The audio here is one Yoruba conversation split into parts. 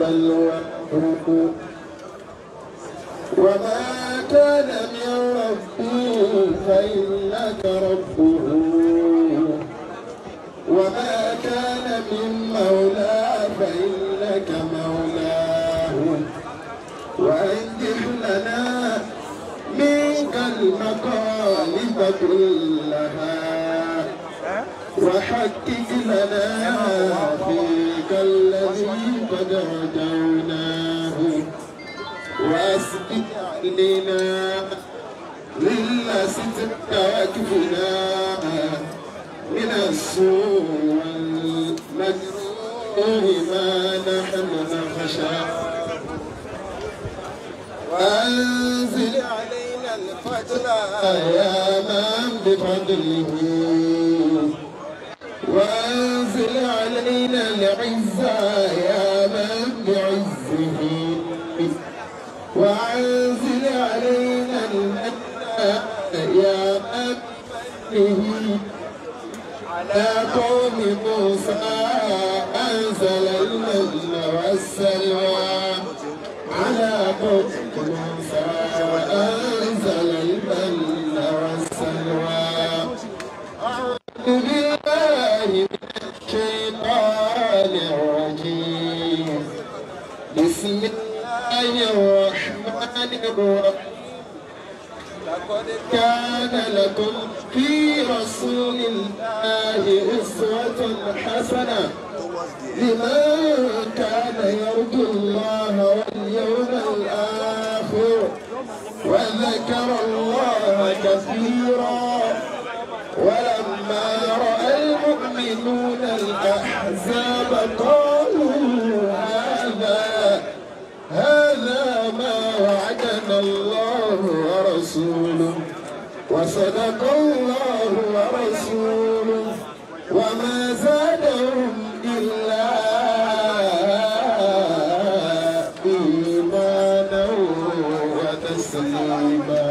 بلوى وما كان من ربي فإنك ربه وما كان من مولى فإنك مولاه وأنجح لنا منك المطالب كلها وحقق لنا فيك الذي قد رجوناه وأسبق علينا ظل سترك وكفنا من السوء والمكروه ما نحن نخشى. وأنزل علينا الفضل يا من بفضله. وأنزل علينا العزة يا وأنزل علينا المنى يا من على قوم موسى أنزل المن والسلوى. على قوم لقد كان لكم في رسول الله أسوة حسنة. لمن كان يرجو الله واليوم الآخر. وذكر الله كثيرا. ورسوله وصدق الله ورسوله وما زادهم إلا إيمانا وتسليما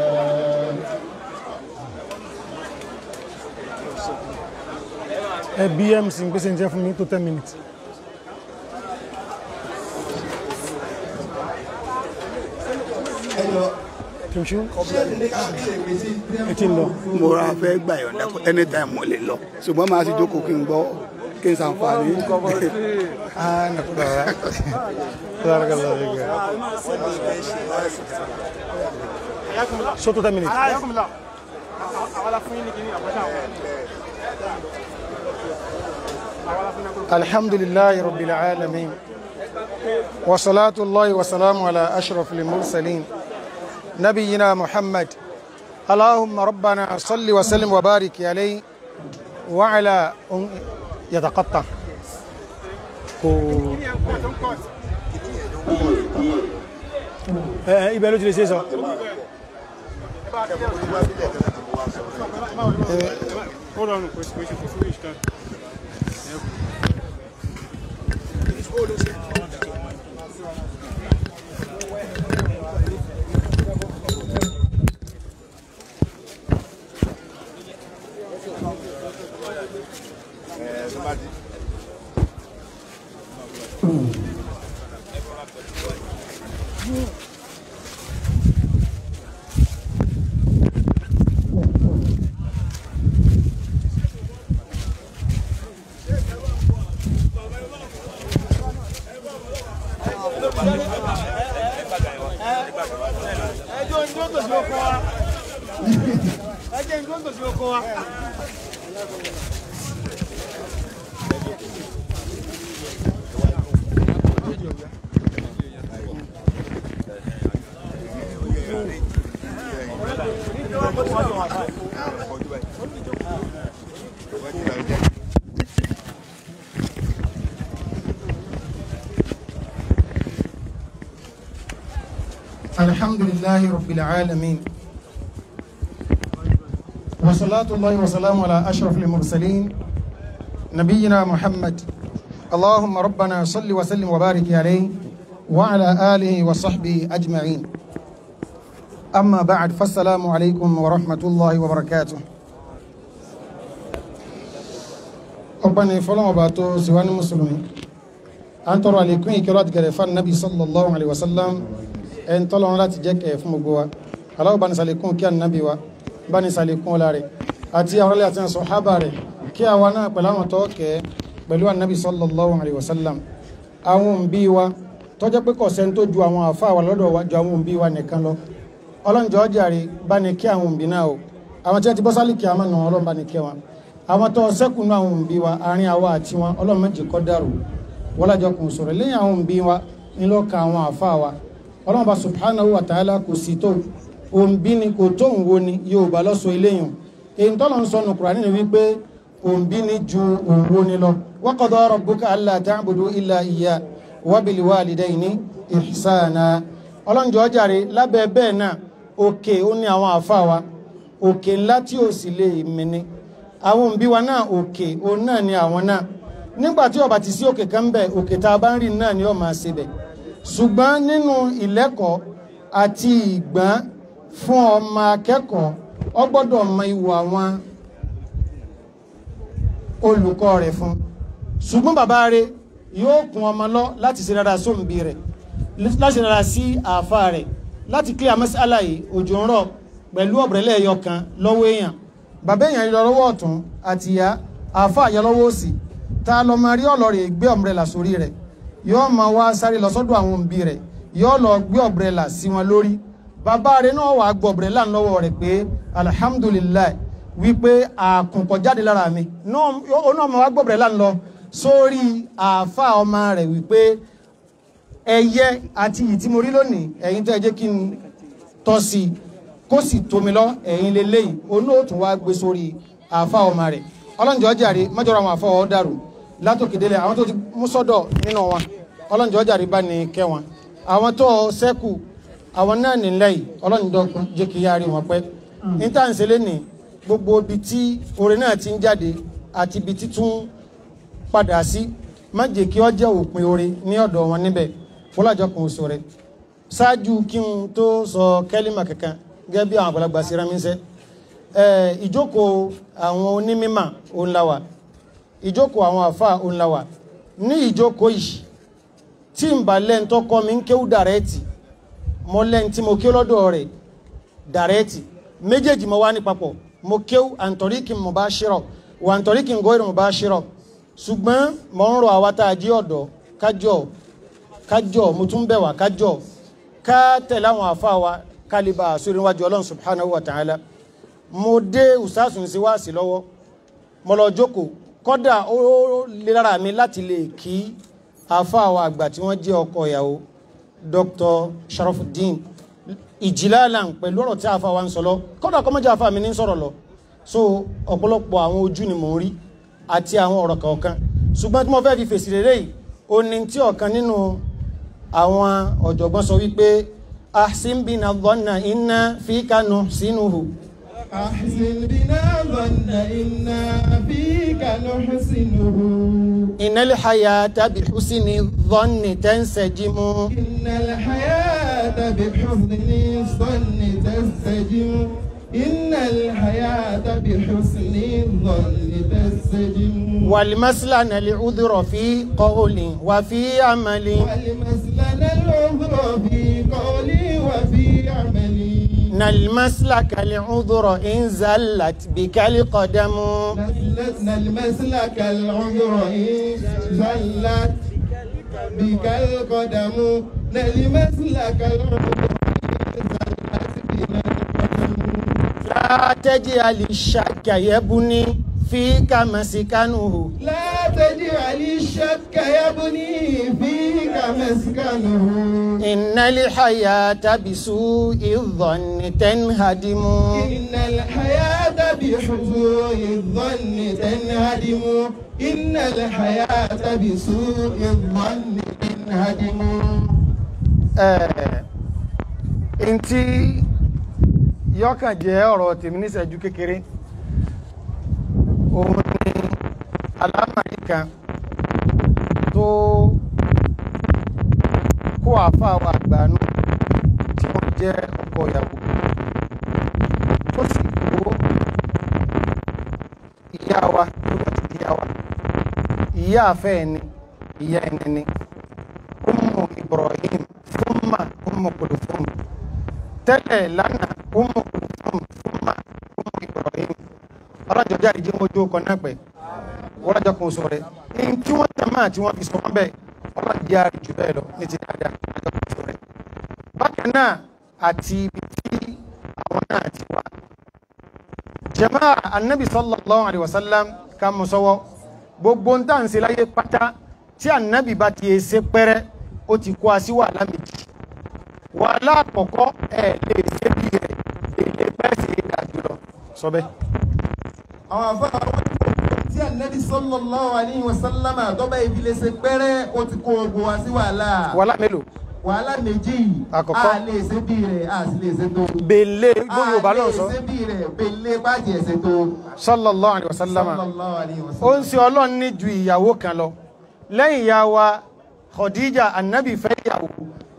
ẹ bí mc ń pèsè ń jẹ́ fún mi tó 10 minutes tuntun ẹ ti ń lọ. mo ra fẹ́ gbà yọ̀ǹda kó anytime mo lè lọ ṣùgbọ́n màá sì jókòó kí n gbọ́ kí n ṣàǹfààní. sotu ten minutes. alhamdulilayi rabbil alamin wasalaatu allahi wasalaamu ala ashraf al-mursalin. نبينا محمد. اللهم ربنا صل وسلم وبارك عليه وعلى يتقطع. lè ṣe sọ Hum. الحمد لله رب العالمين وصلاة الله وسلام على أشرف المرسلين نبينا محمد اللهم ربنا صل وسلم وبارك عليه وعلى آله وصحبه أجمعين أما بعد فالسلام عليكم ورحمة الله وبركاته ọpẹ́ ni fọ́lọ́wọ́ bá tó síwá ní mùsùlùmí à ń tọrọ àlékún ìkẹrọ àti gẹrẹ fún nabi sallallahu alayhi wa sallam ẹ ń tọ́lọ́ láti jẹ́ kẹ̀ fún gbogbo wa. Aláwọ̀ bani sàlékún kí ànábì wa bani sàlékún ọlá rẹ̀ àti àwọn ọlẹ́ àti sọ̀hábà rẹ̀ kí àwa náà pẹ̀lú àwọn tó kẹ́ pẹ̀lú ànábì sallallahu alayhi wa sallam àwọn òǹbí wa tọ́jọ́ pé kọ̀sẹ́ tó ju àwọn àfáà wa lọ́dọ̀ wa ju àwọn òǹbí wa nìkan lọ. Ọlọ́njọ́ jàre bá ní kí àwọn òǹbí náà o. Àwọn tí wọ́n ti bọ́ sálì kí a máa nà ọlọ́run bá ní kí wọn. Àwọn tó sẹ́kù náà àwọn òǹbí wa àárín àwa àti wọn ọlọ́run kọ́ dàrú. Wọ́lájọ kùn sọ̀rọ̀ lẹ́yìn àwọn òǹbí wa ńlọ́ka àwọn àfáà wa ọlọ́run bá subhanahu wa ta'ala kò sí tó òǹbí ni kò tó wo ni yorùbá lọ́sọ eléyìn èyí tọ́lọ̀ ń sọnù kùránì ni wípé òǹbí ni ju òǹwo ni lọ. Wa qada rabbuka alla ta'budu illa iya wa bil walidayni ihsana. Ọlọ́njọ́ jàre lábẹ́ bẹ́ẹ̀ náà òkè ó ní àwọn àfáà wa òkè ńlá tí ò sì lè mìíní àwọn òǹbí wa náà òkè òun náà ni àwọn náà. Nígbà tí ó ti sí òkè kan bẹ̀ òkè tá a bá ń rí náà ni ó máa ṣe bẹ̀ ṣùgbọ́n nínú ìlẹ́kọ̀ọ́ àti ìgbọ́n fún ọmọ akẹ́kọ̀ọ́ ó gbọ́dọ̀ mọ ìwò àwọn olùkọ́ rẹ̀ fún. Ṣùgbọ́n bàbá rẹ̀ yóò kún ọmọ lọ láti ṣe dára sóǹbí rẹ̀ láti ṣe dára sí àáfà rẹ̀ láti clear mas'ala yìí òjò ń rọ̀ pẹ̀lú ọ̀bẹ̀rẹ̀lẹ̀ ẹyọ kan lọ́wọ́ èèyàn. Bàbá èèyàn yọ lọ́wọ́ ọ̀tún àti ìyá àáfà yọ lọ́wọ́ òsì. Tá a lọ máa rí ọ̀lọ́rẹ̀ gbé ọ̀mbrẹ́là sórí rẹ̀ yóò máa wá sáré lọ sọ́dọ̀ àwọn òbí rẹ̀. Yóò lọ gbé ọ̀mbrẹ́là sí wọn lórí. Bàbá rẹ̀ náà wàá gbọ́ ọ̀mbrẹ́là lọ́wọ́ rẹ̀ pé alihamudulilayi wípé àkùnkọ̀ jáde lára mi. Ó náà máa wá gbọ́ ọ̀mbrẹ́là lọ sórí àáfà ọmọ rẹ̀ wípé ẹyẹ àti ìyí tí mo rí lónìí ẹ̀yin tó ẹ kí n tọ́ sí kó sì tómi lọ ẹ̀yin lélẹ́yìn onóòtún wá gbé sórí àáfà ọmọ rẹ̀. Ọlọ́njọ́ jàre mọ́jọ́rọ̀ àwọn àfọwọ́ dàrú látòkèdélé àwọn tó ti mú sọ́dọ̀ nínú wọn ọlọ́njọ́ jàre bá ní kẹ́ wọn. Àwọn tó sẹ́kù àwọn náà nílẹ̀ yìí ọlọ́njọ́ jẹ́ kí yára wọn pẹ́. Níta ń ṣẹlẹ̀ ní gbogbo ibi tí orin náà ti ń jáde àti ibi títún padà sí má jẹ́ kí ọ jẹ́ òpin orin ní ọ̀dọ̀ wọn níbẹ̀. Fọlájọ́ kan oṣù rẹ̀. Ṣáájú kí n tó sọ kẹ́límà kankan gẹ́gẹ́ bí àwọn àgbàlagbà sí rámísẹ́ ìjókòó àwọn onímímà òǹlàwà ìjókòó àwọn àfà òǹlàwà ní ìjókòó yìí tí n bá lẹ́n tó kọ́ mi ń kéwú dàrẹ́ẹ̀tì mo lẹ́n tí mo kéwú lọ́dọ̀ rẹ̀ dàrẹ́ẹ̀tì méjèèjì mo wá ní papọ̀. Mo kéwú àǹtọ̀ríkì mo bá ṣírọ̀ wà àǹtọ̀ríkì ń gọ́ìrì mo bá ṣírọ̀ ṣùgbọ́n mo ń rọ àwa tá a jí ọ̀dọ́ kájọ kájọ mo tún bẹ̀ wá kájọ ká tẹ̀lé àwọn àfà wa kálíbà sórí wájú ọlọ́run subhanahu wa ta'ala. Mo sí wá sí lọ́wọ́. Mo lọ jókòó kọ́dà ó lè lára mi láti lè kí àfa àwọn àgbà tí wọ́n jẹ́ ọkọ ìyàwó Dr. Sharafuddin. Ìjìláàlà pẹ̀lú ọ̀rọ̀ tí àfa wa ń sọ lọ. Kọ́dà kọ́mọ́jà àfa mi ní sọ̀rọ̀ lọ. So ọ̀pọ̀lọpọ̀ àwọn ojú ni mò ń rí àti àwọn ọ̀rọ̀ kọ̀ọ̀kan. Ṣùgbọ́n tí mo fẹ́ fi fèsì rere yìí ó ní tí ọ̀kan nínú àwọn ọ̀jọ̀gbọ́n sọ wípé ahsin bina dhanna inna fika أحسن بنا ظن إنا فيك نحسنه. إن الحياة بحسن الظن تنسجم. إن الحياة بحسن الظن تنسجم. إن الحياة بحسن الظن تنسجم. والمسلن العذر في قول وفي عمل. والمسلن العذر في وفي عملي نلمسلك العذر إن زلت بك القدم نسلتنا المسلك العذر إن زلت بك القدم نلمسلك العذر إن زلت بنا القدم لا تجعل الشك يبني فيك مسكنه لا تجعل الشك يبني فيك مسكنه إن الحياة بسوء الظن تنهدم إن الحياة بحضور الظن تنهدم إن الحياة بسوء الظن تنهدم ntí yọkàn jẹ́ ọ̀rọ̀ tèmi níṣẹ́jú kékeré òun ni alámàrí kan tó kó àáfàá wa àgbàánú tí wọ́n jẹ́ ọkọ ìyàwó. Tó sì kó ìyá wa tó bá ti ìyá wa. Ìyá àfẹ́ ẹni ìyá ẹni ni. Ibrahim thumma ummu kulthum. Tẹ́lẹ̀ lánàá ummu kulthum thumma ummu ibrahim ọlọ́jọ́ jáde jí mojú ọkọ̀ náà pẹ̀. Wọ́lájọ́ kan sọ rẹ̀. Ní tí wọ́n tẹ̀ máa tí wọ́n fi sọ wọ́n bẹ́ẹ̀ ọlọ́jọ́ jáde jù bẹ́ẹ̀ lọ ní ti dáadáa. Ọlọ́jọ́ kan sọ rẹ̀. Bákan náà àti ibi tí àwọn náà ti wá jama'a annabi sallallahu alaihi wasallam ká mú sọ́wọ́. Gbogbo ń tàn sí láyé pátá tí annabi bá ti ṣe pẹ́rẹ́ ó ti kó a sí wàhálà méjì. Àkọ́kọ́ ẹ̀ lè ṣe bí rẹ̀ èlé pẹ́ sí ìdájúlọ sọ bẹ́ẹ̀ àwọn àfáà wọn tí ànábì sallallahu alaihi wasallam àtọ́bà ìbílẹ̀ ṣe pẹ́rẹ́ ó ti kó ogun wa sí wàhálà. Wàhálà mélòó? Wàhálà méjì. Àkọ́kọ́. a lè ṣe bí rẹ̀ a sì lè ṣe tó. Bèlè gbogbo yorùbá náà sọ. a lè ṣe bí rẹ̀ bèlè bàjẹ́ ṣe tó. Sallallahu alaihi wasallam sallallahu alaihi ó wasallam ń ṣe ọlọ́run ní ju ìyàwó kan lọ. Lẹ́yìn ìyá wa Khadija annabi fẹ́ ìyàwó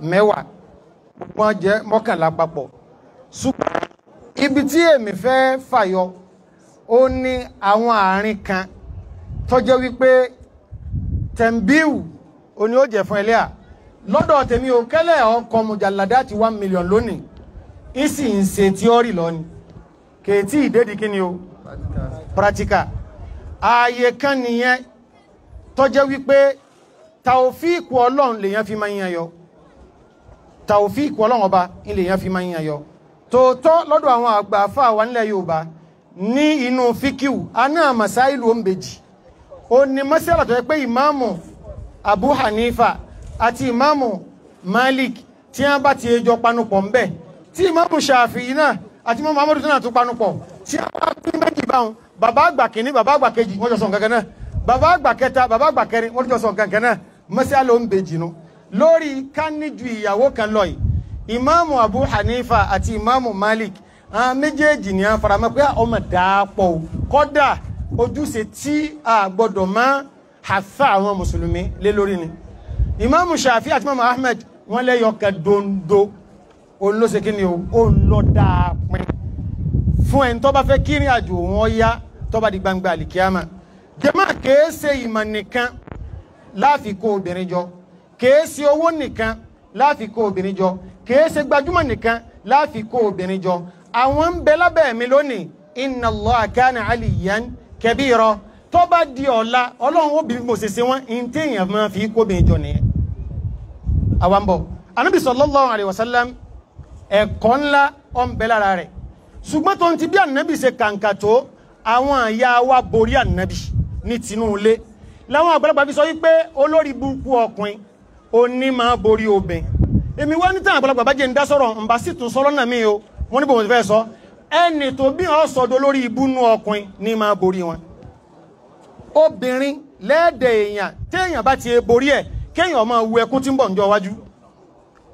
mẹ́wàá. Wọn jẹ́ mọ́kànlá papọ̀. Ṣùgbọ́n ibi tí èmi fẹ́ fàyọ ó ní àwọn àárín kan tó jẹ́ wípé tẹ̀m̀bíù ó ní ó jẹ́ fún ẹlẹ́à lọ́dọ̀ tèmi ò kẹ́lẹ̀ ọkọ̀ mùjàládá ti one million lónìí. Ìsì ń ṣe tíọ́rì lọ́ni kèétí ìdédi kí ni o? Practical. Ààyè kan nìyẹn tó wípé tàòfíìkù ọlọ́run lèyàn fi máa ń yan yọ. Tàòfíìkù ọlọ́run ọba lèyàn fi máa ń yan yọ. Tòótọ́ lọ́dọ̀ àwọn àgbà wa nílẹ̀ yorùbá ní inú fíkíù aná masáìlú òǹbejì ó ní mọ́sálà tó yẹ pé ìmáàmù abu hanifa àti ìmáàmù malik tí wọ́n bá ti jọ panupọ̀ ńbẹ̀ tí ìmáàmù shafi'i náà àti ìmáàmù amadu náà tún panupọ̀ tí wọ́n bá pín méjì báwọn bàbá àgbà kìíní bàbá àgbà kejì wọ́n jọ sọ nǹkan kan náà. Bàbá àgbà kẹta bàbá àgbà kẹrin wọ́n jọ sọ nǹkan kan náà. Mọ́sálà òǹbejì nu lórí kánìjú ìyàwó kan lọ yìí ìmáàmù abu hanifa àti ìmáàmù malik àwọn méjèèjì ni a faramọ́ pé ọmọ dàápọ̀ o. Kọ́dà ojúṣe tí a gbọ́dọ̀ máa hàfà àwọn mùsùlùmí lé lórí ni. Ìmáàmù shafi àti ìmáàmù ahmed wọ́n lẹ́yọ kẹ dondo. Olóṣè kí ni o? Ó lọ dáapin fún ẹni tó fẹ́ kí àjò wọn yá tó di gbangba àlìkíyàmà jẹ́mà kèé ṣe ìmọ̀ nìkan láàfikún obìnrin jọ. Kèé ṣe owó nìkan láàfikún obìnrin jọ. Kèé ṣe gbajúmọ̀ nìkan láàfikún obìnrin jọ àwọn ń bẹ lábẹ́ mi lónìí. Inna Allaha kana aliyan kabira. Tó bá di ọ̀la ọlọ́run ó bí mo ṣe ṣe wọ́n. In tí èèyàn máa fi kó bìnrin jọ nìyẹn. Àwọn bọ̀. Anábì sallallahu alaihi wasallam ẹ̀kọ́ ńlá ó ń bẹ lára rẹ̀. Ṣùgbọ́n tó ń ti bí ànábì ṣe kàǹkà tó àwọn àyà wa borí ànábì ní tinú láwọn àgbàlagbà fi sọ wípé olórí burúkú ọkùnrin oní máa borí obìnrin. Èmi wá ní tàn àgbàlagbà bá jẹ́ ń dá sọ̀rọ̀ ń sì tún sọ lọ́nà mi o wọ́n ní bò wọ́n fẹ́ sọ ẹnì tó bí wọn sọdọ̀ lórí ibùnú ọkùnrin ní máa borí wọn. Obìnrin lẹ́ẹ̀dẹ̀ èèyàn téèyàn bá ti borí ẹ̀ kéèyàn máa wu ẹkún tí ń bọ̀ ń jọ wájú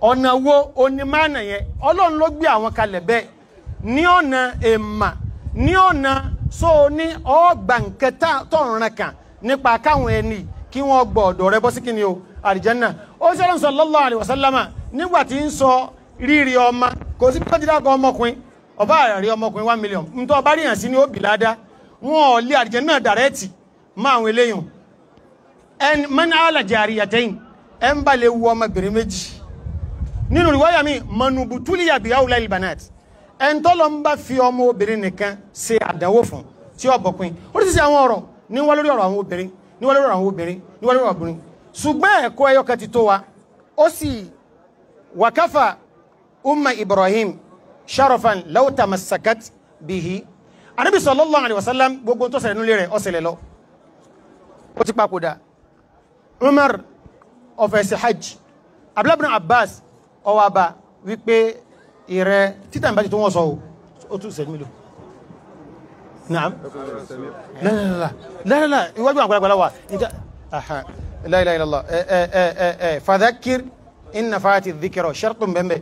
ọ̀nà wo onímọ̀nà yẹn? Ọlọ́run ló gbé àwọn kalẹ̀ bẹ́ẹ̀. Ní ọ̀nà èèmà ní ọ̀nà so ní ọgbà nkẹta tọ̀ràn kan nípa káwọn ẹni kí wọ́n gbọ́ ọ̀dọ̀ rẹ bọ́ sí kíni o àlìjẹ́nà ó sọ́run sallallahu alaihi wasallama nígbà tí ń sọ rírí ọmọ kò sí dídá kan ọmọkùnrin. Ọba àrí ọmọkùnrin one million. Ntọ́ ọba ríyàn sí ní ó bì ládá. Wọn ò lé àlìjẹ́nà dàrẹ́ẹ̀tì má àwọn eléyìn ẹn mẹ́ni alàjàrí àtẹ́yìn ẹ bá lè wu ọmọbìnrin méjì. Nínú ìwáyà mi mọ̀nùbùtúlìyà bíyàwó láìlì banat. Ẹn tó lọ ń bá fi ọmọ obìnrin nìkan ṣe àdánwò fún tí bọ̀pin oríṣiríṣi àwọn ọ̀rọ̀ ní wá lórí ọ̀rọ̀ àwọn obìnrin ní wá lórí ọ̀rọ̀ àwọn obìnrin ní wá lórí ọ̀rọ̀ obìnrin ṣùgbọ́n ẹ̀kọ́ ẹyọ kan ti tó wa. Ó sì wàkáfà umma ibrahim sharafan law tamassakat bihi. Anabi sallallahu alaihi wasallam gbogbo tó ṣẹlẹ̀ nílé rẹ̀ ó ṣẹlẹ̀ lọ. Ó ti papòdà. Umar ọ̀fẹ̀sì hajj. Abdullahi abbas ọwọ́ abá wípé ìrẹ títà ìbájú tó wọ́n sọ ó tún sẹ́jú mílò naam. Lálàlá iwájú àgbàlagbàlá wà. La ilaha illallah. Ẹ ẹ ẹ fadhakir inna fati dhikra shartun bẹ́ẹ̀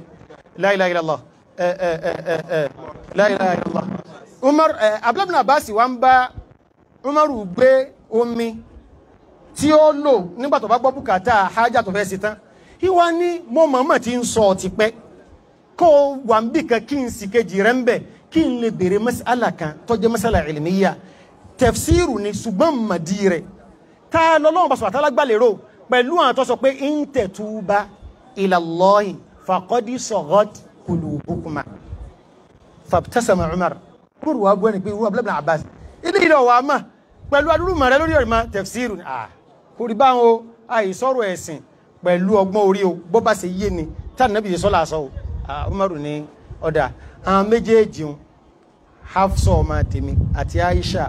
la ilaha illallah. Ẹ ẹ ẹ ẹ la ilaha illallah. Umar ẹ abdullahi abbas wa ń bá umaru gbé omi tí ó lò nígbà tó bá gbọ́ bùkátà hajjá tó fẹ́ sí tán. Ìwá ní mo mọ̀mọ̀ tí ń sọ ti pẹ́. Kó wà ń bí kan kí n sì kejì rẹ̀ ń bẹ̀ n lè bèèrè masala kan tó jẹ́ masala ilmiya. Tafsiru ni ṣùgbọ́n màdí rẹ̀. Tá bá sọ àtàlá gbàlérò pẹ̀lú àwọn tó sọ pé ń tẹ̀túbá ila Faqad saghat qulubukuma fabtasama Umar. Umar wa gbọ́ ni pé wọ́n abúlé Abbas. Ilé ilé ọ̀wà mà pẹ̀lú adúrú mọ̀rẹ́ lórí ọ̀rìmọ̀ tafsiru ni kò rí báwọn o. Àìsọ̀rọ̀ ẹ̀sìn pẹ̀lú ọgbọ́n orí o. Bó bá ṣe ni. Tá nàbí yìí sọ́lá sọ o. Umaru ní ọ̀dà. Àwọn méjèèjì ń Hafsa ọmọ tèmi àti Aisha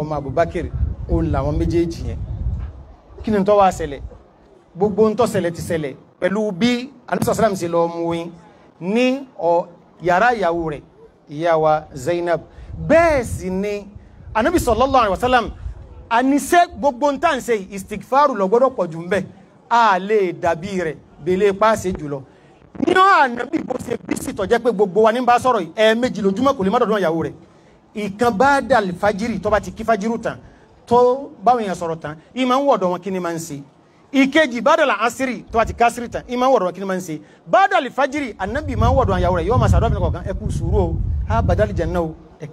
ọmọ Abubakar òun làwọn méjèèjì yẹn. Kí ni tó wá ṣẹlẹ̀? Gbogbo ń tó ti ṣẹlẹ̀ pẹ̀lú bí salam ṣe lọ mú yín ní yàrá ìyàwó rẹ̀ ìyá Zainab. Bẹ́ẹ̀ sì ni anabi sallallahu alaihi wasallam àníṣe gbogbo ń tàn ṣe istikfaru lọ gbọ́dọ̀ pọ̀ jù ń bẹ̀ a lè dàbí rẹ̀ bèlè paṣẹ jùlọ. Nínú ànábì bó ṣe bí sì tọ́jẹ́ pé gbogbo wa ní bá sọ̀rọ̀ ẹ̀ẹ̀mejì lójúmọ́ kò lè má dọ̀dọ̀ ìyàwó rẹ̀. Ìkan bá dàlí fajiri tó bá ti kí fajiru tán tó báwọn èèyàn sọ̀rọ̀ tán ìmọ̀ ń wọ̀dọ̀ wọn kí ni máa ń ṣe ìkejì bá dàlí asiri tó bá ti kásírì tán ìmọ̀ wọn kí ni máa ń ṣe? Bá dàlí fajiri ànábì máa ń wọ̀dọ̀ ìyàwó rẹ̀ yóò máa sàdọ́ àbínú kọ̀ọ̀kan ẹ kú sùúrù o á badali janna o ẹ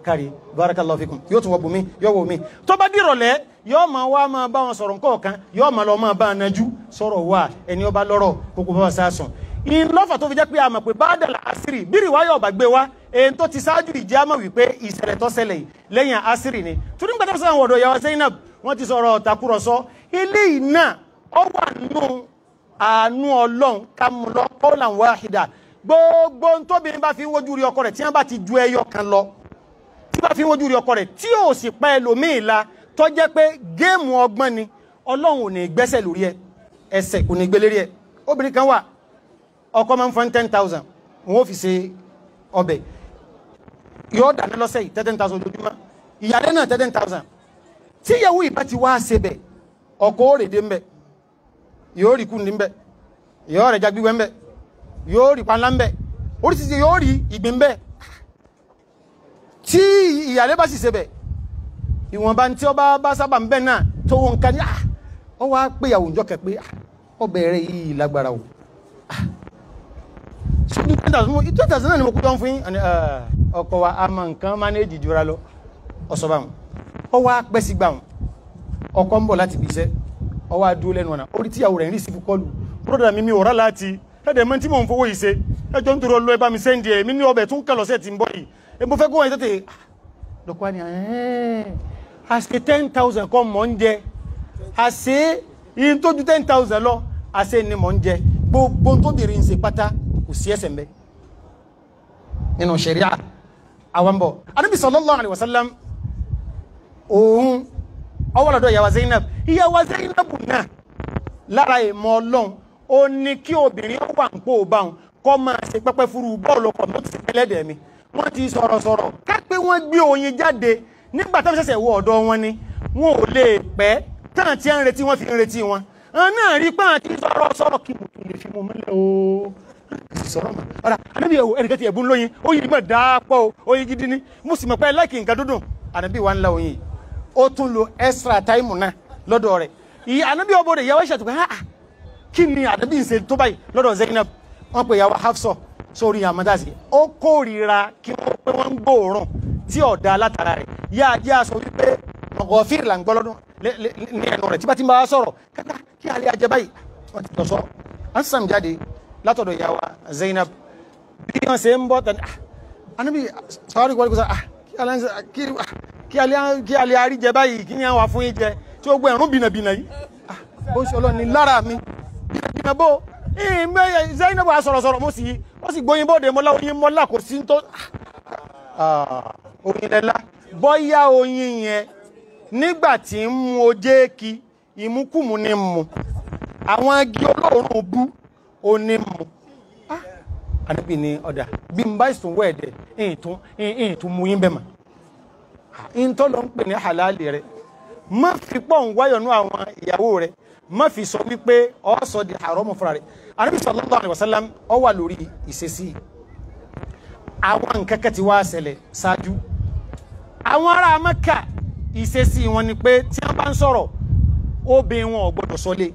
barakallahu fikum. Yóò tún wọ bùnmi yóò wọ mi tó bá dìrọ̀lẹ́ yóò máa wá máa bá wọn sọ̀rọ̀ nǹkan yóò máa lọ máa bá a najú sọ̀rọ̀ wá ẹni ọba lọ́rọ̀ kókó bá wa sá sùn. Ìlọ́fà tó fi jẹ́ pé a mọ̀ pé bádàlà àsírì bí rìwáyọ̀ ọ̀bà gbé wá èyí tó ti ṣáájú ìjẹ́ àmọ̀ wípé ìṣẹ̀lẹ̀ tó ṣẹlẹ̀ yìí lẹ́yìn àsírì ni. Torí nígbà tó sọ àwọn ọ̀dọ̀ ìyàwó Zainab wọ́n ti sọ̀rọ̀ takùrọ̀sọ eléyìí náà ó wà nù àánú ọlọ́run kámúlọ́ qawlan wahida gbogbo tóbìnrin bá fi ń wojú rí ọkọ rẹ̀ tí wọ́n bá ti ju ẹyọ kan lọ tí wọ́n bá fi ń wojú rí ọkọ rẹ̀ tí ò sì pa ẹlòmíì la tó jẹ́ pé géèmù ọgbọ́n ni ọlọ́run ò ní gbẹ́sẹ̀ lórí ẹ ẹsẹ̀ kò ní gbé lérí ẹ. Obìnrin kan wà ọkọ máa ń fọ́n ten thousand wọn ò fi ṣe ọbẹ̀. Yóò dáná lọ́sẹ̀ yìí ten thousand ojoojúmọ́. Ìyàlẹ́ náà ten thousand. Tí ìyàwó ìbá ti wá ṣe bẹ̀ ọkọ ó rèdè ńbẹ yóò rí kúndín ńbẹ yóò rẹ̀ jagbíwẹ́ ńbẹ yóò rí panlá ńbẹ oríṣiríṣi yóò rí ìgbín ńbẹ tí ìyàlẹ́ bá sì ṣe bẹ̀ ìwọ̀nba tí ọba bá sábà ń bẹ̀ náà tó wọn kan ní à ọ wá pé ìyàwó ìjọ kẹ pé ọbẹ̀ rẹ̀ yìí lágbára o. Two thousand two thousand náà ni mo kú tán fún yín. Ọkọ̀ wa a mọ nǹkan mánéèjì jura lọ ọ̀sọ̀ bá wọn. Ọ gbà wọn. Ọkọ̀ ń bọ̀ láti bí iṣẹ́ ọ wá dúró lẹ́nu ọ̀nà. Orí tíyàwó rẹ̀ ń rí sí fún kọlù bróda mi mi rà láti. Ẹ̀dẹ̀ mọ́ tí mò ń fowó yìí ṣe. Ẹjọ́ ń tọrọ lọ ẹ bá mi sẹ́ndì ẹ̀. Mi ní ọbẹ̀ tún kẹlọ̀ sẹ́ẹ̀ tí ń bọ̀ yìí. Mo fẹ́ kó wọn tètè. Lọ́kọ́ ni àṣẹ ten thousand kọ́ mọ̀ ń jẹ. Àṣẹ yìí tó ju ten thousand lọ àṣẹ ni mọ̀ ń jẹ. Gbogbo tóbìnrin ń ṣe pátá kò sí ẹsẹ̀ mbẹ́ nínú ṣẹ̀ríà àwọn bọ̀. Anábì sallallahu alaihi wasallam òun ọwọ́lọ́dọ̀ ìyàwó Zainab. Ìyàwó Zainab náà lára ìmọ̀ ọlọ́run ó ní kí obìnrin ó wà ń pò bá wọn kọ́ máa ṣe pẹ́pẹ́ fúru bọ́ọ̀lù ọkọ̀ tó ti ṣe ẹlẹ́dẹ̀ mi. Wọ́n ti sọ̀rọ̀ sọ̀rọ̀ ká pé wọ́n gbé oyin jáde. Nígbà tó ṣẹ̀ṣẹ̀ wọ ọ̀dọ̀ wọn ni wọn ò lè pẹ́. Táwọn tí ń retí wọn fi ń retí wọn. Àwọn náà rí pé àwọn ti sọ̀rọ̀ sọ̀rọ̀ kí mo tún lè fi mọ́ mọ́lẹ̀ ooo sọ̀rọ̀ mọ̀. Ọ̀rà ànábì ẹ̀wò ẹnìkan ti ẹ̀bùn lóyin. Oyin mọ̀ dáàpọ̀ o. Oyin gidi ni. Mo sì mọ̀ pé láìkì nǹkan dúdùn ànábì wa ń la oyin ó tún lo extra time náà lọ́dọ̀ rẹ̀. Ìyá ànábì ọbọ̀ rẹ̀ ìyàwó ìṣàtúkọ̀ ha kí ni ànábì ń ṣe tó báyìí lọ́dọ̀ Zainab? Wọ́n pe ìyàwó Hafsa sórí àmọ́dáàsì ó kórìíra kí wọ́n pé wọ́n ń gbòòrùn tí ọ̀dà látara rẹ̀. Yá ajé aṣọ wípé ọ̀gọ́fìrì là ń gbọ́ lọ́dún ní ẹnu rẹ̀. Tí bá ń sọ̀rọ̀ kátà kí alẹ́ ajẹ́ báyìí? Wọ́n ti lọ sọ. Ansam jáde látọ̀dọ̀ ìyá wa Zainab. Bí wọ́n ṣe ń bọ́ tani anabi sọ́wọ́n kọ́ni kò sọ kí alẹ́ àríjẹ báyìí kí ni àwọn afún yín jẹ? Tí ó gbọ́ ẹ̀rún bìnàbìnà yìí. Bó ṣe ọlọ́ni lára mi. Bìnàbìnà bó? Zainab wa sọ̀rọ̀ sọ̀rọ̀ mo sì ó sì gbóyin bóde mọ́lá oyin mọ́lá kò sí tó oyin lẹ́la bọ́yá oyin yẹn nígbà tí ń mu ojé kí ìmúkùmù ni mu àwọn igi olóòórùn bú ó ní mu àdébì ní ọ̀dà bí n bá ìsùn wẹ̀ dẹ̀ ẹ̀yìn tún ẹ̀yìn tún mú yín bẹ́ẹ̀ mà tó lọ ń pè ní halali rẹ̀. Má fi pọ̀ ń wáyọ̀nú àwọn ìyàwó rẹ̀. Má fi sọ wípé ọ sọ di haramu fúnra rẹ̀. Àdébì sallallahu alaihi wasallam ọ wà lórí ìṣesí. Àwọn nǹkan kan ti wá ṣẹlẹ̀ ṣáájú. Àwọn ará Mẹ́kà ìṣesí wọn ni pé tí wọ́n bá ń sọ̀rọ̀ obìnrin wọn ò gbọ́dọ̀ sọlé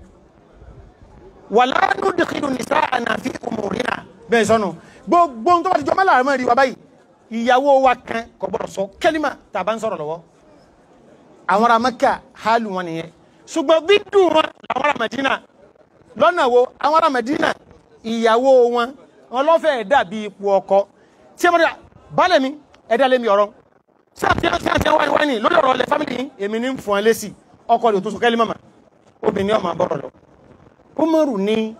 wàlá nùdìkìlù nìsá ànàfi òmùrìnà bẹ́ẹ̀ sọ́nù. Gbogbo tó bá ti jọ mọ́ láàárín mọ́ rí wa báyìí ìyàwó wa kan kò gbọ́dọ̀ sọ kẹ́límà tá a bá ń sọ̀rọ̀ lọ́wọ́. Àwọn ará Mẹ́kà hálù wọn nìyẹn. Ṣùgbọ́n dídùn wọn làwọn ará Mẹ́dínà lọ́nà wo? Àwọn ará Mẹ́dínà ìyàwó wọn wọn lọ́fẹ̀ẹ́ dàbí ipò ọkọ. Tí ẹ bá dà? Balẹ̀ mi ẹ̀dá lé mi ọ̀rọ̀. Sáàtì sáàtì wáyé wáyé ní? Lórí ọ̀rọ̀ ọ̀lẹ̀ fámìlì yìí èmi ní fún ẹ lésì. Ọkọ rẹ̀ tó sọ kẹ́lí màmá obìnrin ọmọ àbọ̀rọ̀ lọ. Umaru ní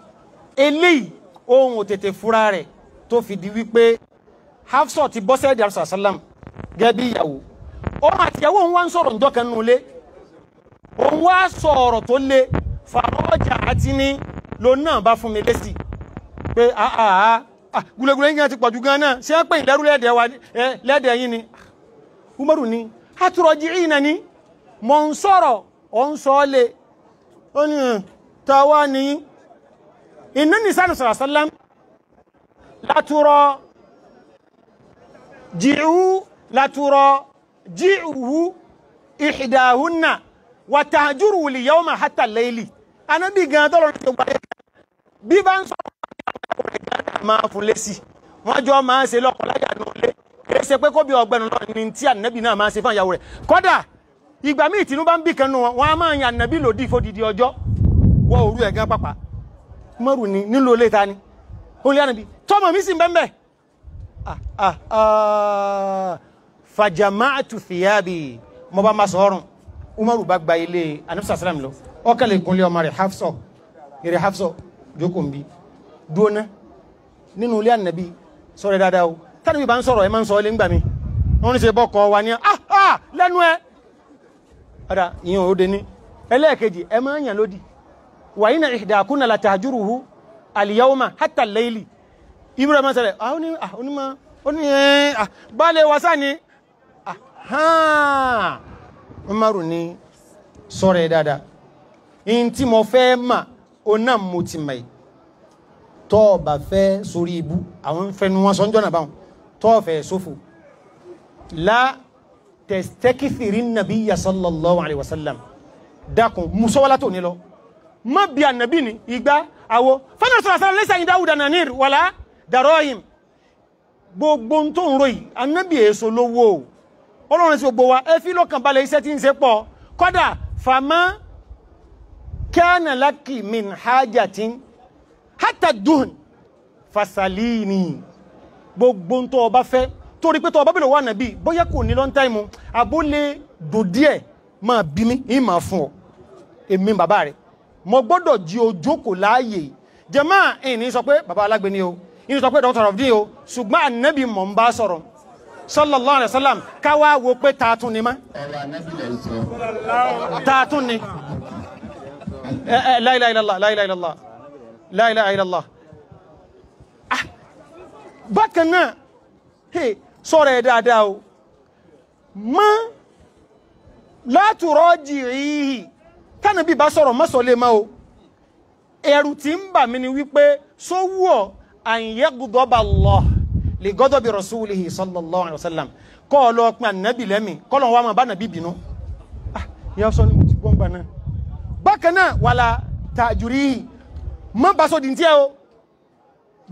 eléyìí ohun òtètè fúra rẹ̀ tó fi di wípé Hafsa ti bọ́ sẹ́ẹ̀dì àrùsà sálàm gẹ́gẹ́ bí ìyàwó. Òun àti ìyàwó òun wá ń sọ̀rọ̀ ǹjọ́ kan nulẹ̀ òun wá sọ ọ̀rọ̀ tó le. Fàrọ̀jà àti ní lòun náà bá fún mi lésì. Pé àà gúlẹ̀gúlẹ̀ yín ti pọ̀jù gan náà. Ṣé ń pè ní lẹ́rú lẹ́dẹ̀ẹ́ yín ni. Umaru ní àtúrọ̀jì ìnà ni. Mọ̀ ń sọ̀rọ̀ ọ̀ ń sọ lé ó ní tàwa ní iná ní sáà sọ̀rọ̀ sálám látúrọ̀ jìú látúrọ̀ jìú ìhìdáhùnà wàtàjúrù wùlì yàwó ma hátà lẹ́lì anábì gan ní gbogbo ayé bí bá ń sọ̀rọ̀ máa fún lésì wọ́n jọ máa ń ṣe lọ́kọ̀ láyà nù lé kìí ṣe pé kóbi ọgbẹ́nu lọ ní tí ànábì náà máa ṣe fún ìyàwó rẹ̀ kódà ìgbà míì tìǹbù bá ń bì kan nù wọn wọn á máa yan ànábì lòdì fódìdí ọjọ́ wọ òru ẹ̀ gan pàpà mọ́rù ni nílò ilé ni ó lé tọ́mọ mi sì ń bẹ́ẹ̀ fàjàmáàtù fìyàbì mo bá máa sọ̀rùn umaru bá gba ilé anabisa salam lọ. Ọkàlẹ̀ ìkúnlẹ̀ ọmọ rẹ̀ hafsọ. Eré hafsọ jókòó ń bí. Dúóná nínú ilé ànàbí sọ̀rọ̀ dáadáa o. Tánàbí bá ń sọ̀rọ̀ ẹ máa ń sọ ilé ńgbà mi wọ́n ní ṣe bọ́kọ̀ wa ní ah ah lẹ́nu ẹ. Ọ̀dà ìyẹn ò dé ní. Ẹlẹ́ẹ̀kejì ẹ máa ń yàn lódì. Wa inna ihdakunna la tahjuruhu al-yawma hatta al-layli ibùdó ń sẹlẹ̀ ẹ ah baálé wa sáà ni. Ah umaru ní sọ̀rọ̀ ẹ dáadáa. In tí mo fẹ́ mà ó náà mo ti mọ̀ yìí tọ́ ọ bá fẹ́ sórí ibú àwọn fẹnu wọn sọ́njọ́ náà báwọn. Tọ́ ọ fẹ́ sófò la tẹ̀sítẹ́kìfìrí nàbí sallallahu alayhi wa sallam. Dákun musọ́wọ́lá tó ní lọ. Má bí ànàbí ni ìgbà àwo. Fẹ́nà sọ̀rọ̀ dàrọ́yìn gbogbo tó ń ròyìn ànàbí èso lówó ọlọ́run sí gbogbo wa ẹ fi lọ́kàn balẹ̀ iṣẹ́ tí ń ṣe pọ̀. Kọ́dà fàmà kana laki min hajatin hata duhun fasalini. Gbogbo tó ọba fẹ́ torí pé tó ọba bèèrè wà nàbí bóyá kò ní lọ́n táìmù àbó lè dò díẹ̀ máa bí mi máa fún ọ. Èmi bàbá rẹ̀ mo gbọ́dọ̀ jí ojókòó láàyè. Jẹ́mọ́ ìní sọ pé bàbá alágbe ni o ìní sọ pé dr of d o. Ṣùgbọ́n ànábì mọ̀ ń bá sọ̀rọ̀. Sallallahu alaihi wasallam káwá wo pé taatún ni sọ. taatún ni. La ilaha illallah la ilaha illallah la ilaha illallah. Ah bákan náà hey sọ̀rọ̀ ẹ̀ dáadáa o. Mọ́ látùrọ̀ jìrìhì tánà bí bá sọ̀rọ̀ mọ́sọ̀lẹ̀ mọ́ o. Ẹ̀rù tí ń bà mí ni wípé sówúọ̀ àyẹ̀gùdọ́bà lọ lè gọ́dọ̀ bí rasulihi sallallahu alayhi wa sallam kọ́ ọ lọ pin ànábì lẹ́mì kọ́ lọ́n wá máa bá nàbí bínú ìyá sọ ni mo ti gbọ́n gbà náà bákan náà wàlà tàjùrìhì mọ́ o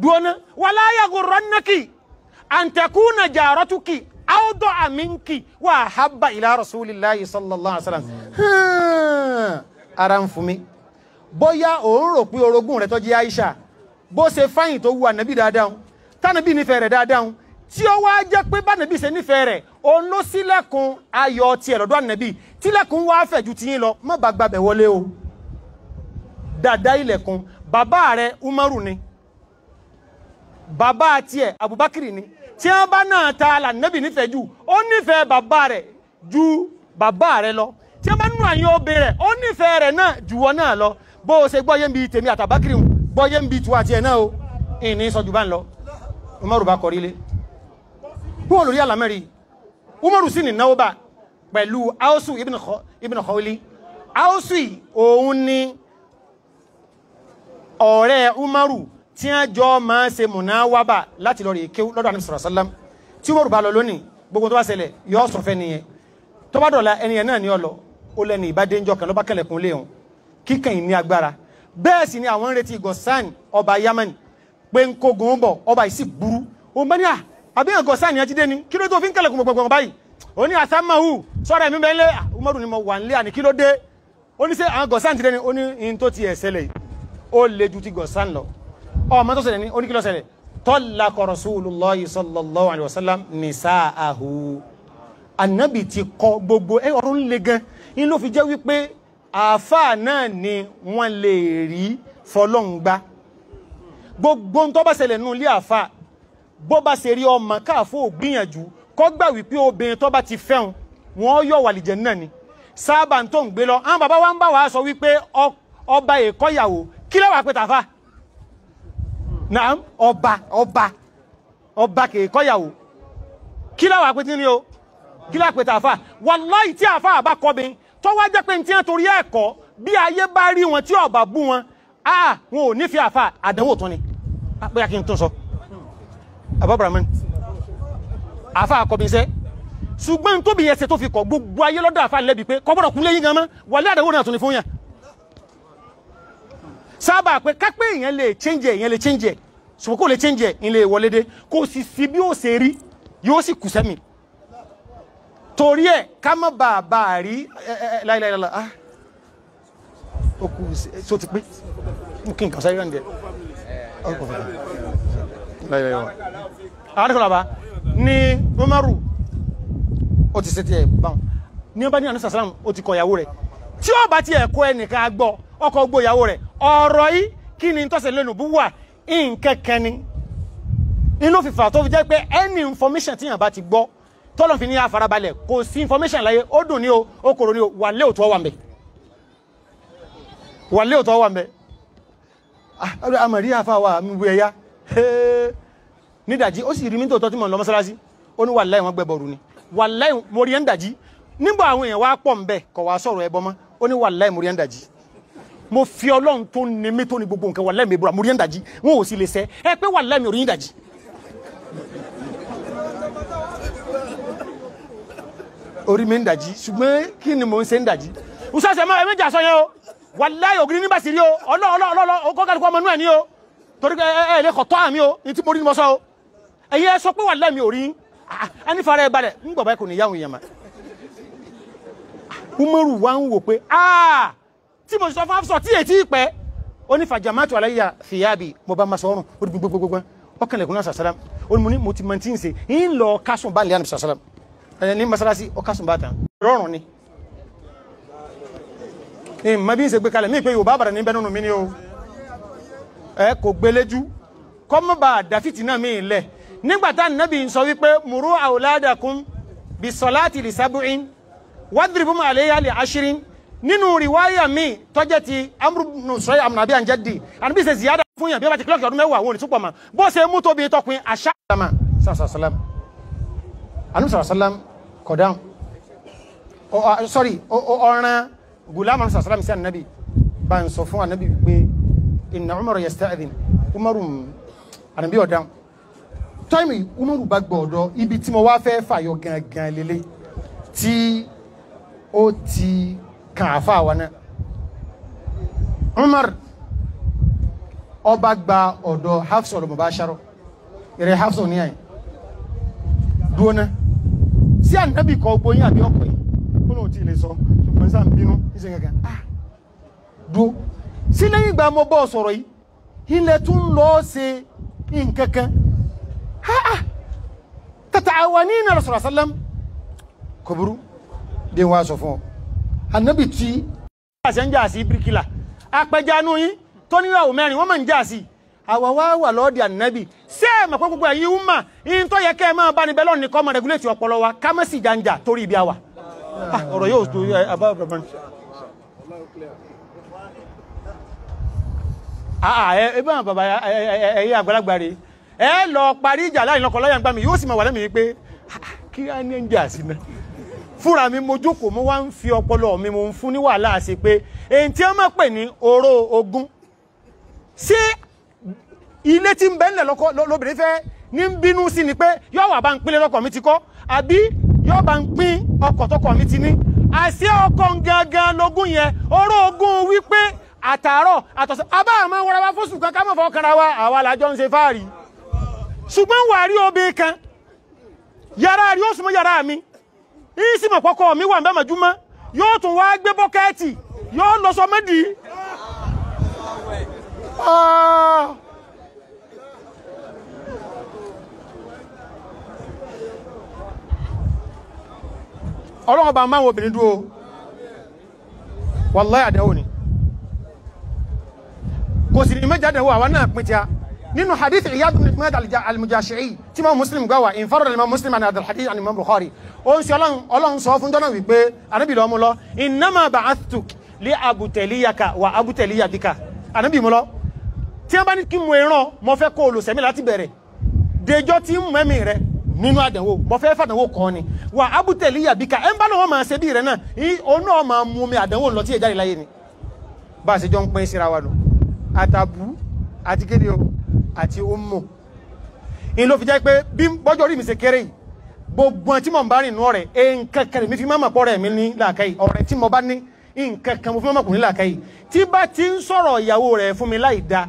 duwana wàlà yaghurrannaki an takuna jaratuki awdo aminki wa habba ila rasulillahi sallallahu alaihi wasallam Hmm, ara ń òun rò pé orogún rẹ̀ Aisha bó ṣe fáyìn tó wu ànábì dáadáa tánàbí nífẹ̀ẹ́ rẹ̀ dáadáa tí ó wá jẹ́ pé bánàbí ṣe nífẹ̀ẹ́ rẹ̀ òun ló sílẹ̀kùn ayọ̀ tiẹ̀ lọ́dọ̀ ànábì. Tílẹ̀kùn wá fẹ̀ ju tiyín lọ má bàa gbàbẹ̀ wọlé o. Dàda ilẹ̀kùn bàbá rẹ̀ Umaru ni. Bàbá tiẹ̀ Abubakar ni. Tí wọ́n bá náà ta àlànàbì nífẹ̀ẹ́ jù ó nífẹ̀ẹ́ bàbá rẹ̀ ju bàbá rẹ̀ lọ. Tí wọ́n bá nù àyàn obìnrin rẹ̀ ó nífẹ̀ẹ́ rẹ̀ náà jù wọ́n náà lọ. Bó o ṣe gbọ́yé ń bi tèmi àtàbákiri gbọ́yé ń bi tiwa tiẹ̀ náà o. Ìní sọ jù bá ń lọ. Umaru bá kọrí lé. Wọ́n lórí àlámẹ́rì. Umaru sì ní náwó bá pẹ̀lú Ausu ibn Khawli. Yìí òun ni ọ̀rẹ́ Umaru tí wọ́n jọ máa ṣe múnáwábà láti lọ rí kéwú lọ́dọ̀ àníbi sọ̀rọ̀ sálám tí Umaru bá lọ lónìí gbogbo tó bá ṣẹlẹ̀ yọ sọ fẹ́ nìyẹn tó bá dọ̀la ẹni yẹn náà ní ọlọ ó lẹ́ni ńjọ kan ló bá kẹlẹ̀kùn lé wọn kíkàn yìí ní agbára bẹ́ẹ̀ sì ni àwọn ń retí Gọ̀sán ọba Yamani pé ń kógun bọ̀ ọba yìí sì burú. Òun bá ní à àbíyàn Gọ̀sán yẹn ti dé ni? Kí ló tó fi ń kẹlẹ̀kùn gbọ̀ngbọ̀n báyìí? Ó ní àsámàhù sọ́ra ẹ̀mí bẹ́ẹ̀ lé. Umaru ni mo wà nílé àní kí ló dé? Ó ní sẹ́ àwọn Gọ̀sán ti dé ni? Ó ní in tó ti ẹ̀ ṣẹlẹ̀ ó le ju ti Gọ̀sán lọ. Ọmọ tó ṣẹlẹ̀ ní oníkìlọ̀ ṣẹlẹ̀? Tọ́lákọ̀ sallallahu alaihi wasallam nisaahu. Anabi ti kọ gbogbo ẹ ọ̀rọ̀ ń le gan. Ló àáfàá náà ni wọ́n lè rí fọlọ́ngbá gbogbo ń tó bá ṣẹlẹ̀ nínú ilé àáfàá bó bá ṣe rí ọmọ káàfó gbìyànjú kọ́ gbà wípé obìnrin tó bá ti fẹ́hùn wọ́n yọ wàlìjẹ́ náà ni. Sábà tó ń gbé lọ àwọn bàbá wa ń bá wa sọ wípé ọba èkọ́yàwó kí ló wà pé tàfà naam ọba ọba ọba kèékọ́yàwó kí ló wà pé tí ni o? Kí ló wà pé tàfà wàláì tí àfà àbá kọ́ tó wá jẹ́ pé ní tí wọ́n torí ẹ̀kọ́ bí ayé bá rí wọn tí ọba bú wọn ah wọn ò nífẹ̀ẹ́ àfà àdánwò tún ni. Bóyá kí n tún sọ. Ababraman àfà àkọ́bíṣẹ́ ṣùgbọ́n tóbi ṣe tó fi kọ̀ gbogbo ayé lọ́dọ̀ àfà lẹ́bi pé kọ́bọ̀dọ̀ kúnlé yín gan mọ́. Wàlẹ́ àdánwò náà tún ni fún yàn. Sábà pé kápẹ́ èèyàn lè change èèyàn lè change ṣùgbọ́n kò lè change ẹ̀ ilé wọlé dé. Kò sì sí bí ó ṣe rí yóò sì kù sẹ́mi torí ẹ̀ ká má bà á bà á rí. Láìláìláìlá ah. Ó kù so ti pé kí n kàn sáré rẹ̀ ọkọ̀ fẹ́ láìláìláìlá àádọ́kọ̀lá bá ní Umaru ó ti ṣe tiẹ̀ báwọn. Ní ọba ní àná sàsàlámù ó ti kọ ìyàwó rẹ̀. Tí ó bá tiẹ̀ kọ ẹnìkan gbọ́ ọkọ̀ gbọ́ ìyàwó rẹ̀. Ọ̀rọ̀ yìí kí ni tọ́sẹ̀ lẹ́nu bú wà nkẹ́kẹ́ ni. Inú fìfà tó fi jẹ́ pé any information tíyàn bá ti gbọ́ tọ́lọ̀ fi ní àfarabalẹ̀ kò sí information láyé ó dùn ní o ó kòrò ní o wà lé òtọ́ wà mbẹ́ wà lé òtọ́ wà mbẹ́ àmàrí àfa wa mi wú ẹ̀yà. Nídàjí ó sì rí mi tòótọ́ tí mo ń lọ mọ́sálásí. Ó ní wàláì wọn gbẹ bọ̀rù ni. Wàláì mo rí ẹ̀ ń dàjí. Nígbà àwọn èèyàn wá pọ̀ mbẹ́ kọ̀ wá sọ̀rọ̀ ẹbọ mọ́. Ó ní wàláì mo rí ẹ̀ ń dàjí. Mo fi ọlọ́run tó ní mi tó ní gbogbo nǹkan wàláì mi búra mo rí ẹ̀ ń dàjí. Wọn ò sì lè sẹ́ ẹ pé wàláì mi ò rí ń dàjí. Orí mi ń dàjí ṣùgbọ́n kí ni mò ń ṣe ń dàjí. usase ma ẹ̀mí jà sọ o. Wàláì ògiri nígbà sí rí o. Ọlọ́ ọlọ́ ọlọ́ ọkọ̀ kálukú ọmọ inú ẹ̀ ní o. Torí ẹ ẹ lè kọ̀ tọ́ àmì o. Ní tí mo rí ni mo sọ o. Ẹ̀yin ẹ sọ pé wàláì mi ò rí. Ẹni fara ẹ balẹ̀. Ń gbọ̀ báyìí kò ní yẹn ma. umaru wa ń wò pé tí mo sọ fún afisọ tí èyí pẹ́. Ó ní fàjàmátù aláyà fìyàbì mo bá ma sọ ọrùn. Ó di gbogbogbò ọkànlẹ̀kùn náà sàsálàm ó ní mo ní ti mọ̀ ẹ̀ ní masalasi ọkásùn bá tán rọrùn ni. Ẹ̀ mọ bí ń ṣe gbé kalẹ̀ mí pé yorùbá bàrẹ̀ ní nínú mi ni o. Ẹ kò gbéléjú kọ́mọ́ bá dàfítì náà mí lẹ̀. Nígbà tá nàbì ń sọ wípé mùrú àwòládàkún bí sọláàtì lè sábùín wádìrìbùmù àléyà lè aṣírín nínú rìwáyà mi tọ́jẹ́ ti amúrúnù sọ́yà àmàbí àǹjẹ́dì àbí ṣe ziyada fún yàn bí wọ́n ti kílọ̀kì ọdún mẹ́wàá wọn ò ní túpọ̀ mọ́. Bó ṣe mú tóbi tọkùn àṣà. sàlám anu sàlám kọ̀dán sorry ọ̀ràn gulam anu sàlám sí ànábì. Bá ń sọ fún ànábì pé inna umaru yasta'dhin. Umaru ànábì ọ̀dán táìmì umaru bá gbọ́ ọ̀dọ́ ibi tí mo wá fẹ́ fàyọ gangan lélẹ̀ tí ó ti kàn àfa wa náà. Umar ọba gba ọ̀dọ̀ hafsa ọ̀dọ̀ mubasharo. Ìrẹ̀ hafsa ní àyè. Dúró sí ànábì kọ gbóyìn àbí ọkọ̀ yìí ó lóun ì lè sọ ṣùgbọ́n sáà ń bínú. Ìṣe kankan? Ah! Dúró. Sí lẹ́yìn ìgbà mo bọ́ sọ̀rọ̀ yìí ilẹ̀ tún lọ ṣe nǹkan kan? Ha ah tata'awanina rasulullah sallam kò burú. Den wa sọ fún ọ. Anabi tí. àṣẹ ń jà sí bíríkìlà. Apẹjánu yín. Tó níyàwó mẹ́rin wọ́n máa ń jà sí àwa wá wà lọ́ọ̀dì ànábì ṣé ẹ mọ̀ pé gbogbo ẹ̀yin ń mà yín tó yẹ kẹ́ ẹ máa bá ní bẹ́lọ̀ kọ́ ọmọ rẹ̀gúlétì ọpọlọ wa ká má sì jàǹjà torí ibi àwà. ọ̀rọ̀ yóò tó ẹ abá bàbá ní. ẹ bá bàbá ẹyẹ àgbàlagbà rè ẹ lọ parí ìjà láì lọkọ lọ́yà ń gbà mí yóò sì máa wà lẹ́mìí pé kí á ní ń jà sí náà fúnra mi mo jókòó mo wá ń fi ọpọlọ mi mo ń fún ní wàhálà ṣe pé èyí tí wọ́n máa pè ní oró ogun ṣé ilé tí ń bẹ lóbìnrin fẹ́ ní bínú sí ni pé yóò wà bá ń pínlẹ̀ lọ́kọ̀ mi ti kọ́ àbí yóò bá ń pín ọkọ̀ tọkọ̀ mi ti ní. Àṣé ọkọ̀ gangan lógún yẹn oró ogun wípé àtàárọ̀ àtọ̀sẹ̀ abá àmọ́ wọra wa fóṣù kan ká mọ̀ fọ́ kanra wa àwa làjọ ń ṣe fáàrí. Ṣùgbọ́n wà rí obìnrin kan yàrá rí ó súnmọ́ yàrá mi. Yìí mọ̀ pọ́kọ́ mi wà ń yóò tún wá gbé bọ́kẹ́ẹ̀tì yóò lọ sọ méjì ọlọ́run bá máa wo obìnrin dúró. Wàláyà àdẹ́wò ni. Kò sì ní méjì àdẹ́wò àwọn náà pín tíá. Nínú hadith iyadu bin ahmed al-mujashi'i tí ma muslim gbà wá infarada lima muslim àni adal hadith àni imam bukhari. Ó ń sọ ọlọ́run sọ fún jọ́nà wípé anábì lọ́mú lọ innama ba'athtuk li abuteliyaka wa abuteliyabika anábì mú lọ. Tí wọ́n bá ní kí mo ìran mo fẹ́ mẹ́mí rẹ nínú àdánwò. Mo fẹ́ fàdánwò kan ni. Wà abuteliyabika ẹ̀ ń bá lọ́wọ́ máa ṣe bí rẹ náà. Òun náà máa mú omi àdánwò lọ tí ẹ̀ jáde láyé ni. Bá a ṣe jọ ń pín síra wa nù. Àtàbù àti kéde o àti ọmọ in ló fi jẹ́ pé bí bọ́jọ́ rí mi ṣe kéré yìí gbogbo tí mo bá rìn nù ọ̀rẹ́ ẹ̀ nǹkan kan mi fi máa mọ̀ pọ̀ rẹ̀ mi ní làákàyè. Ọ̀rẹ́ tí mo bá ní nǹkan kan mo fi máa mọ̀ kù ní làákàyè. Tí bá ti ń sọ̀rọ̀ ìyàwó rẹ̀ fún mi láì da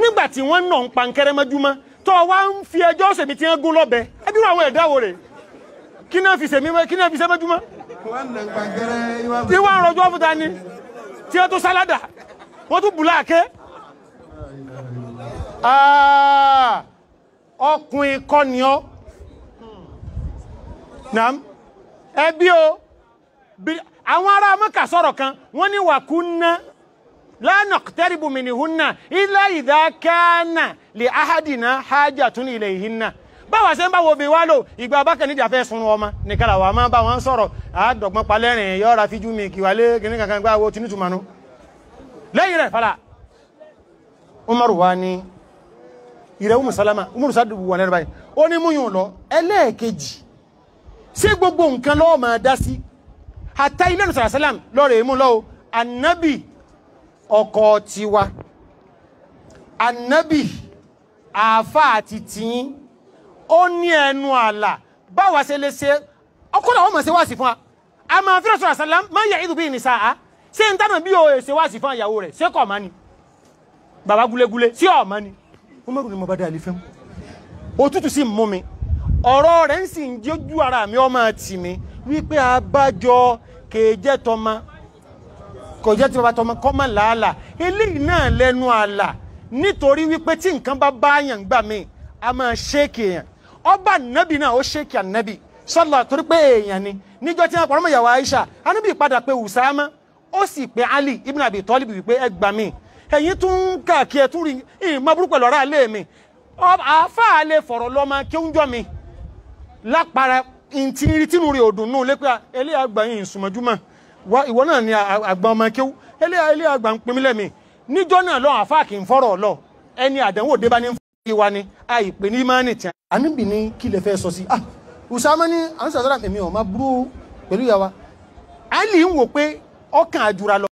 nígbà tí wọ́n nà ń pa nkẹ́rẹ́ mọ́júmọ́ tó wá ń fi ẹjọ́ sèmi tí wọ́n gún lọ́bẹ. Ẹbí àwọn ẹ̀dá wo rè? Kí náà fi sèmi kí náà fi sẹ́ mọ́júmọ́? Tí wọ́n ń rọjọ́ fún ta ni tí wọ́n tún sáládà wọ́n tún bùlá àké. Ọkùnrin kọ́ ni ọ́. Nàám ẹbí o. Àwọn ará mọ́kà sọ̀rọ̀ kan wọ́n ní wàkúnná lánà mìnìhúnná ilá ìdákánà lè áhádìná hájà tún ilẹ̀ ìhínná báwa ṣe ń bá wo bí wá lò ìgbà bákan níjà fẹ́ sun ọmọ nìkan làwọn máa bá wọn sọ̀rọ̀. Àádọ́gbọ́n palẹ́rìn yọ́ra fíjú mi kì wálé kìnnì kankan gbá wo tinútùmánú lẹ́yìn rẹ̀ fara umaru wa ni ìrẹ̀ umu salama umaru sádùbù wà lẹ́rẹ̀ báyìí. Ó ní múyùn lọ ẹlẹ́ẹ̀kejì ṣé gbogbo nǹkan lọ́wọ́ máa dá sí? Àtà ilé ìrìnsà sálàm lọ́rẹ̀ mú lọ́wọ́ annabi ọkọ tiwa. Annabi àáfà àti tìyín ó ní ẹnu àlà. Báwa ṣe lè ṣe ọkọ làwọn mọ̀ ṣe wá sí fún wa. A máa fi rẹ̀ sálàm máa yẹ ìdùbí ìnìṣà á ṣé n tánà bí o ṣe wá sí fún ìyàwó rẹ̀? Ṣé kọ̀ máa ni? Bàbá gúlégúlé sí ọ̀ máa ni? Ó mọ̀rún ni mo bá dé àlefẹ́ mu òtútù sì mú mi. Ọ̀rọ̀ rẹ̀ ń sì ń jójú ara mi ọmọ tì mí. Wípé abájọ kèéjẹ́ tọmọ kò jẹ́ tí bàbá tọmọ kọ́ mọ̀ làálà eléyìí náà lẹ́nu àlà nítorí wípé tí nǹkan bá bá yàn gbà mí a máa ṣéèkì èèyàn. Ọba ànábì náà ó ṣéèkì ànábì. Sọlá torí pé èèyàn ni. Níjọ́ tí wọn pàrọ̀ mọ́ ìyàwó Aisha ànábì padà pé Usama ó sì pé Ali ibn Abi Talib wípé ẹ gbà mí. Ẹ̀yin tún ń káàkiri ẹ̀ tún rí ìmọ̀ burúkú pẹ̀lú ọ̀rá ilé mi. Àáfàá lè fọ̀rọ̀ lọ́mọ kí ó ń jọ mi. Lápára ntí tínú rẹ̀ òdùn nù lépẹ́ eléyà àgbà yìí ìsùnmọ́júmọ́ ìwọ náà ni àgbà ọmọ kéwú eléyà àgbà ń pinmi lẹ́mi níjọ́ náà lọ àáfàá kì í fọ́rọ̀ lọ ẹni àdánwò dé bá ní fún wa ni àìpé ní mánì tí. àníbì ní kí lè fẹ́ sọ sí ah Usama ní àwọn sàdúrà èmi ò máa burú pẹ̀lú ìyá wa Ali ń wò pé ọkàn àjùra lọ.